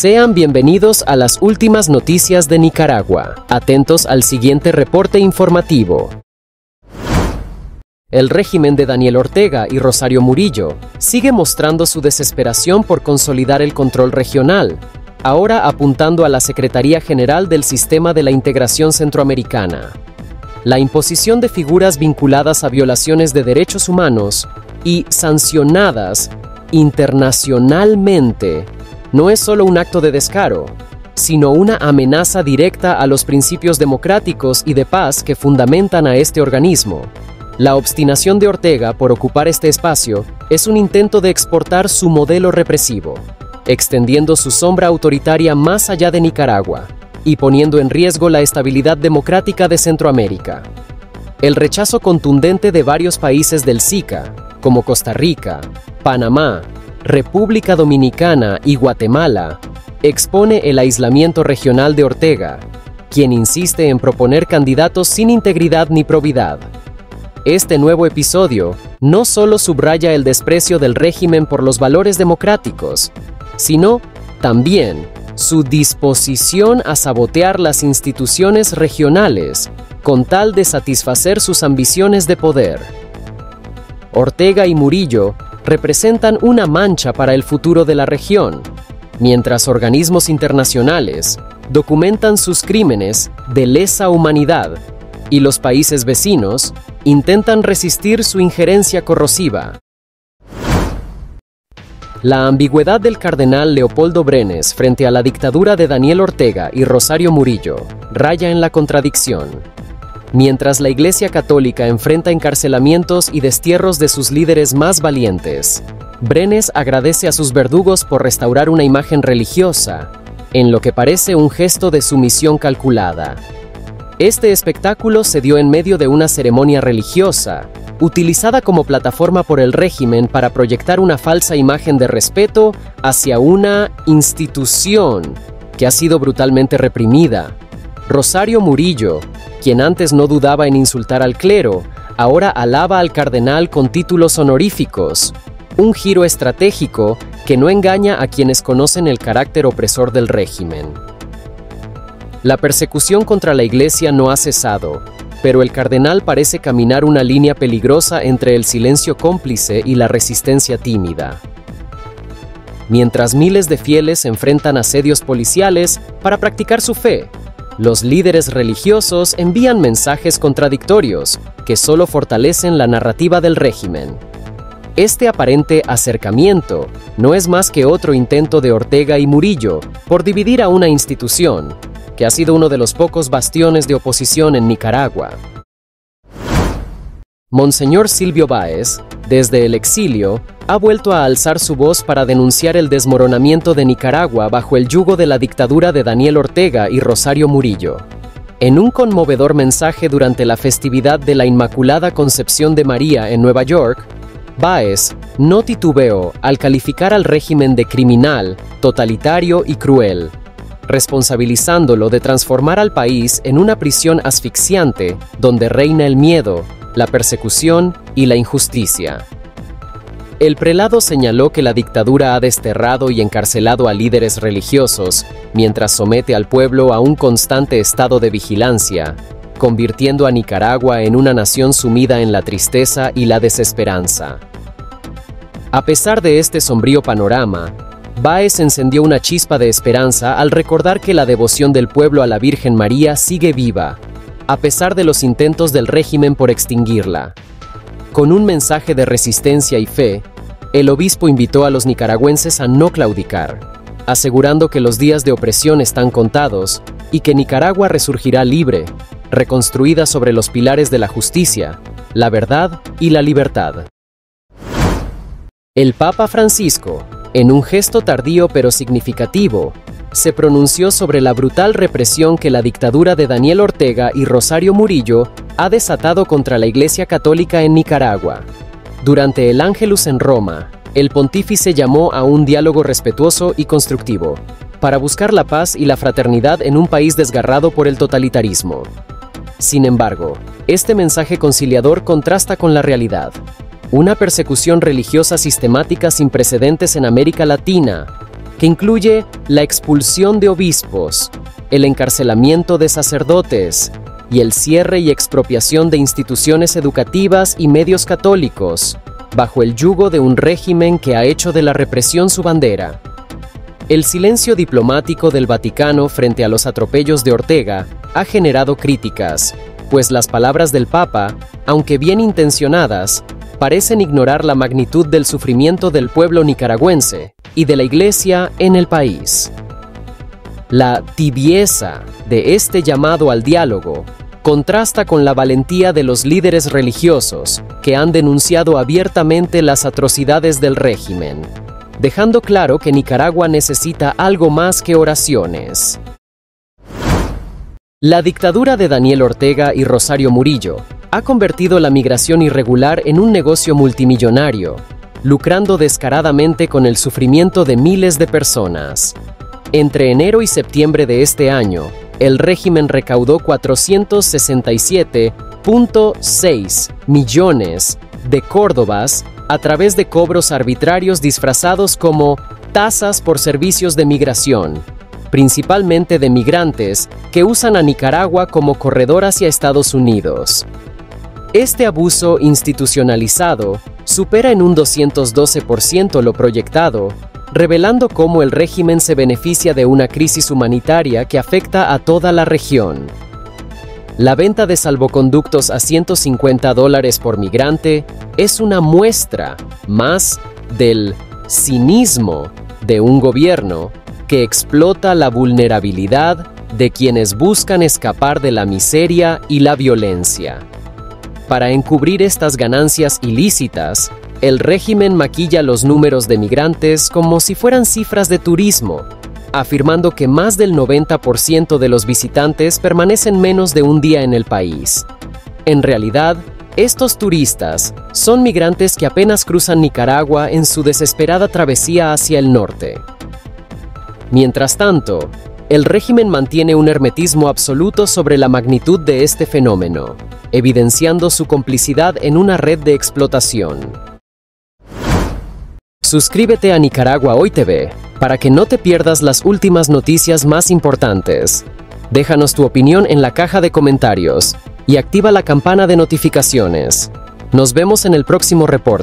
Sean bienvenidos a las últimas noticias de Nicaragua. Atentos al siguiente reporte informativo. El régimen de Daniel Ortega y Rosario Murillo sigue mostrando su desesperación por consolidar el control regional, ahora apuntando a la Secretaría General del Sistema de la Integración Centroamericana. La imposición de figuras vinculadas a violaciones de derechos humanos y sancionadas internacionalmente no es solo un acto de descaro, sino una amenaza directa a los principios democráticos y de paz que fundamentan a este organismo. La obstinación de Ortega por ocupar este espacio es un intento de exportar su modelo represivo, extendiendo su sombra autoritaria más allá de Nicaragua y poniendo en riesgo la estabilidad democrática de Centroamérica. El rechazo contundente de varios países del SICA, como Costa Rica, Panamá, República Dominicana y Guatemala, expone el aislamiento regional de Ortega, quien insiste en proponer candidatos sin integridad ni probidad. Este nuevo episodio no solo subraya el desprecio del régimen por los valores democráticos, sino también su disposición a sabotear las instituciones regionales con tal de satisfacer sus ambiciones de poder. Ortega y Murillo representan una mancha para el futuro de la región, mientras organismos internacionales documentan sus crímenes de lesa humanidad y los países vecinos intentan resistir su injerencia corrosiva. La ambigüedad del cardenal Leopoldo Brenes frente a la dictadura de Daniel Ortega y Rosario Murillo raya en la contradicción. Mientras la Iglesia Católica enfrenta encarcelamientos y destierros de sus líderes más valientes, Brenes agradece a sus verdugos por restaurar una imagen religiosa, en lo que parece un gesto de sumisión calculada. Este espectáculo se dio en medio de una ceremonia religiosa, utilizada como plataforma por el régimen para proyectar una falsa imagen de respeto hacia una institución que ha sido brutalmente reprimida. Rosario Murillo, quien antes no dudaba en insultar al clero, ahora alaba al cardenal con títulos honoríficos, un giro estratégico que no engaña a quienes conocen el carácter opresor del régimen. La persecución contra la Iglesia no ha cesado, pero el cardenal parece caminar una línea peligrosa entre el silencio cómplice y la resistencia tímida. Mientras miles de fieles enfrentan asedios policiales para practicar su fe, los líderes religiosos envían mensajes contradictorios que solo fortalecen la narrativa del régimen. Este aparente acercamiento no es más que otro intento de Ortega y Murillo por dividir a una institución, que ha sido uno de los pocos bastiones de oposición en Nicaragua. Monseñor Silvio Báez, desde el exilio, ha vuelto a alzar su voz para denunciar el desmoronamiento de Nicaragua bajo el yugo de la dictadura de Daniel Ortega y Rosario Murillo. En un conmovedor mensaje durante la festividad de la Inmaculada Concepción de María en Nueva York, Baez no titubeó al calificar al régimen de criminal, totalitario y cruel, responsabilizándolo de transformar al país en una prisión asfixiante donde reina el miedo, la persecución y la injusticia. El prelado señaló que la dictadura ha desterrado y encarcelado a líderes religiosos, mientras somete al pueblo a un constante estado de vigilancia, convirtiendo a Nicaragua en una nación sumida en la tristeza y la desesperanza. A pesar de este sombrío panorama, Baez encendió una chispa de esperanza al recordar que la devoción del pueblo a la Virgen María sigue viva, a pesar de los intentos del régimen por extinguirla. Con un mensaje de resistencia y fe, el obispo invitó a los nicaragüenses a no claudicar, asegurando que los días de opresión están contados y que Nicaragua resurgirá libre, reconstruida sobre los pilares de la justicia, la verdad y la libertad. El Papa Francisco, en un gesto tardío pero significativo, se pronunció sobre la brutal represión que la dictadura de Daniel Ortega y Rosario Murillo ha desatado contra la Iglesia Católica en Nicaragua. Durante el Ángelus en Roma, el pontífice llamó a un diálogo respetuoso y constructivo, para buscar la paz y la fraternidad en un país desgarrado por el totalitarismo. Sin embargo, este mensaje conciliador contrasta con la realidad. Una persecución religiosa sistemática sin precedentes en América Latina, que incluye la expulsión de obispos, el encarcelamiento de sacerdotes y el cierre y expropiación de instituciones educativas y medios católicos, bajo el yugo de un régimen que ha hecho de la represión su bandera. El silencio diplomático del Vaticano frente a los atropellos de Ortega ha generado críticas, pues las palabras del Papa, aunque bien intencionadas, parecen ignorar la magnitud del sufrimiento del pueblo nicaragüense y de la Iglesia en el país. La tibieza de este llamado al diálogo contrasta con la valentía de los líderes religiosos que han denunciado abiertamente las atrocidades del régimen, dejando claro que Nicaragua necesita algo más que oraciones. La dictadura de Daniel Ortega y Rosario Murillo ha convertido la migración irregular en un negocio multimillonario, lucrando descaradamente con el sufrimiento de miles de personas. Entre enero y septiembre de este año, el régimen recaudó 467.6 millones de córdobas a través de cobros arbitrarios disfrazados como tasas por servicios de migración, principalmente de migrantes que usan a Nicaragua como corredor hacia Estados Unidos. Este abuso institucionalizado supera en un 212% lo proyectado, revelando cómo el régimen se beneficia de una crisis humanitaria que afecta a toda la región. La venta de salvoconductos a 150 dólares por migrante es una muestra más del cinismo de un gobierno que explota la vulnerabilidad de quienes buscan escapar de la miseria y la violencia. Para encubrir estas ganancias ilícitas, el régimen maquilla los números de migrantes como si fueran cifras de turismo, afirmando que más del 90% de los visitantes permanecen menos de un día en el país. En realidad, estos turistas son migrantes que apenas cruzan Nicaragua en su desesperada travesía hacia el norte. Mientras tanto, el régimen mantiene un hermetismo absoluto sobre la magnitud de este fenómeno, evidenciando su complicidad en una red de explotación. Suscríbete a Nicaragua Hoy TV para que no te pierdas las últimas noticias más importantes. Déjanos tu opinión en la caja de comentarios y activa la campana de notificaciones. Nos vemos en el próximo reporte.